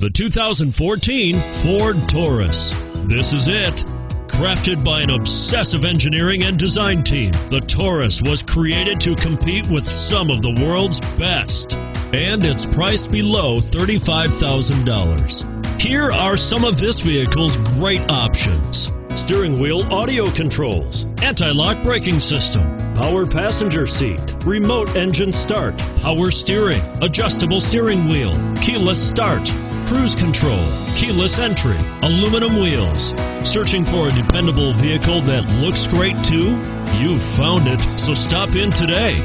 The 2014 Ford Taurus. This is it. Crafted by an obsessive engineering and design team, the Taurus was created to compete with some of the world's best. And it's priced below $35,000. Here are some of this vehicle's great options steering wheel audio controls, anti lock braking system, power passenger seat, remote engine start, power steering, adjustable steering wheel, keyless start cruise control, keyless entry, aluminum wheels. Searching for a dependable vehicle that looks great too? You've found it, so stop in today.